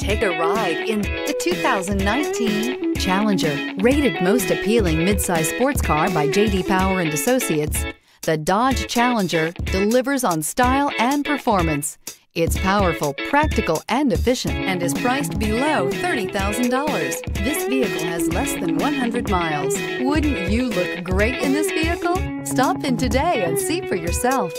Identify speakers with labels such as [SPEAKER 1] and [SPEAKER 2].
[SPEAKER 1] Take a ride in the 2019 Challenger. Rated most appealing midsize sports car by J.D. Power and Associates, the Dodge Challenger delivers on style and performance. It's powerful, practical, and efficient and is priced below $30,000. This vehicle has less than 100 miles. Wouldn't you look great in this vehicle? Stop in today and see for yourself.